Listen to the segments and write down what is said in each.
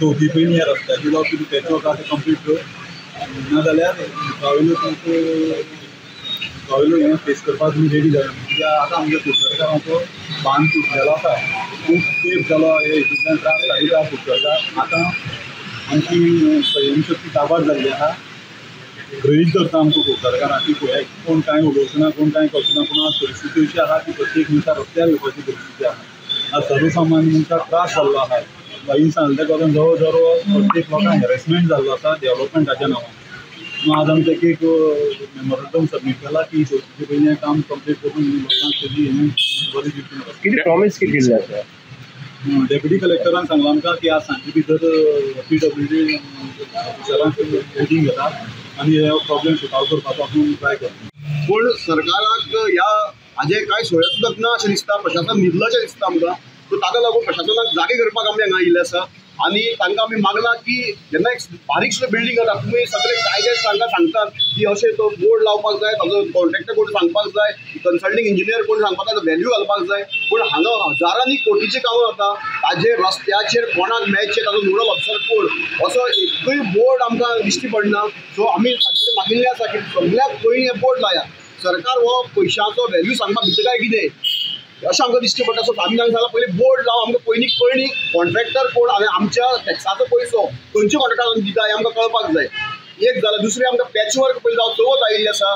चवथी पयलीं ह्या रस्त्याची जावं कितें तेचो आसा कंप्लीट कर नाजाल्यार गावयलो तुमकां गावयलो हें फेस करपाक तुमी रेडी जाय कित्याक आतां आमच्या कुसरकारांचो बांद तुटलेलो आसा खूब तेप जालो हे हितूंतल्यान त्रास काडिता कुसरकार आतां आमची संयमशक्ती काबार जाल्ली आसा गृहीत धरता आमकां कुसरकारां पळय कोण कांय उलोवचो ना कोण कांय करचो ना पूण आज परिस्थिती अशी आसा की प्रत्येक मनशाक रस्त्यार येवपाची परिस्थिती आसा आज सर्वसामान्य मनशाक त्रास जाल्लो आसा बाईन सांगले करून जवळ जवळ प्रत्येक लोकांक हॅरेसमेंट जाल्लो आसा डेव्हलपमेंटाच्या नांवान आज आमी ताका एक मेमोरेंडम सबमीट केला की चवथीचे पयलीं हें काम कंप्लीट करून लोकांक सगळी हें बरें किती प्रॉमिस किती दिल्ले आसा डेप्युटी कलेक्टरान सांगलां आमकां की आज सांजे भितर पी डब्ल्यू डी ऑफिसरांक मिटींग घेता आनी हे प्रॉब्लेम सॉल्व करपाचो आपूण ट्राय करता. पूण सरकाराक ह्या हाजे कांय सोय सुद्दां ना अशें दिसता प्रशासन न्हिदलाशें दिसता आमकां. सो ताका लागून प्रशासनाक जागे करपाक आमी हांगा आयिल्ले आसा. आनी तांकां आमी मागला की जेन्ना एक बारीकसो बिल्डींग जाता तुमी सगळे कायदेच तांकां सांगतात की अशें तो बोर्ड लावपाक जाय ताजो कॉन्ट्रॅक्टर कोण सांगपाक जाय कन्सल्टींग इंजिनियर कोण सांगपाक जाय व्हॅल्यू घालपाक जाय. पूण हांगा हजारांनी कोटीचें कामां जाता. ताजेर रस्त्याचेर कोणाक मेळचे ताजो नोडल ऑफिसर कोण? असो एकूय बोर्ड आमकां दिश्टी पडना. सो आमी ताचेर मागिल्लें आसा की सगळ्याक पयलीं हें बोर्ड लायात सरकार हो पयशांचो व्हॅल्यू सांगपाक भितर काय कितें? अशें आमकां दिश्टी पडटा सो आमी तांकां सांगला पयलीं बोर्ड लाव आमकां पयलीं कळणी कॉन्ट्रॅक्टर कोण हांवें आमच्या टॅक्साचो पयसो खंयच्या कॉन्ट्रॅक्टाक दिता हें आमकां कळपाक जाय. एक जालां दुसरें आमकां पॅच वर्क पयलीं जावं चवथ आयिल्ली आसा.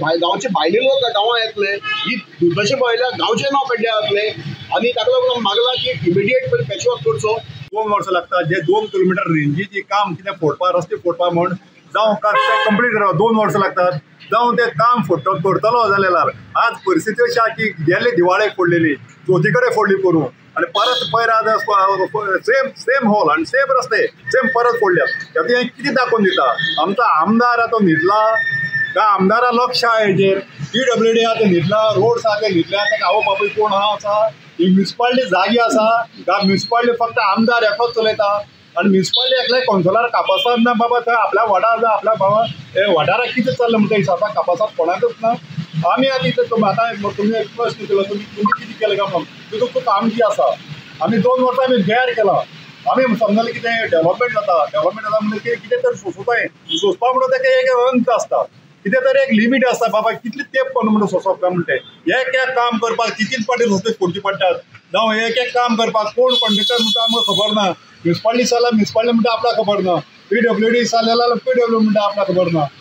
भाय गांवचे भायले लोक गांवां येतले. ही दुर्दशा पळयल्यार गांवचें नांव पेड्ड्यार जातलें आनी ताका लागून मागला की इमिडिएट पयलीं पॅच वर्क करचो. दोन वर्सां लागता जे दोन किलोमिटर रेंजीची काम कितें फोडपा रस्ते फोडपा म्हण जावं का ते कंप्लीट करपाक दोन वर्सां लागतात. जावं ते काम फोडटो करतलो जाल्यार आज परिस्थिती अशी आहा की गेल्ले दिवाळेक फोडलेली. चवथी कडेन फोडली करूं आनी परत पयर आज सेम सेम हॉल आनी सेम रस्ते सेम परत फोडल्या आतां हें कितें दाखोवन दिता आमचो आमदार आतां न्हिदला त्या आमदारा लक्ष आहा हेजेर पी डब्ल्यू डी आहा ते न्हिदला रोड्स आहा ते न्हिदल्या ताका आवय बापूय कोण आहा आसा ही म्युन्सिपाल्टी जागी आसा ह्या म्युन्सिपाल्टी फक्त आमदार एकलोच चलयता आनी म्युन्सिपाल्टी एकल्या कौन्सिलर कापासात ना बाबा थंय आपल्या वाठार जा आपल्या बाबा हे वाठाराक कितें चल्लें म्हणटा हिसाबाक कापासात कोणाकच ना. आमी आतां इथं तुम आतां तुमी एक प्रश्न केलो तुमी तुमी कितें केलें काय म्हणून? तितून काम जी आसा आमी दोन वर्सां आमी बेर केला. आमी समजलें कितें डेव्हलपमेंट जाता डेव्हलपमेंट जाता म्हणजे कितें तर सोंसोताय सोंसपा म्हणून ताका एक अंत आसता कितें तरी एक लिमीट आसता बाबा कितले तेंप कोण म्हणून सोंसप काय म्हणटा एक एक काम करपाक कितीन पाटी रस्ते फोडचे पडटात जावं एक एक काम करपाक कोण कंडक्टर म्हणटा आमकां खबर ना म्युन्सिपाल्टी जाल्यार म्युन्सिपाल्टी म्हणटा आपल्याक खबर ना पी डब्ल्यू डी जाल्यार पी डब्ल्यू म्हणटा आपल्याक खबर ना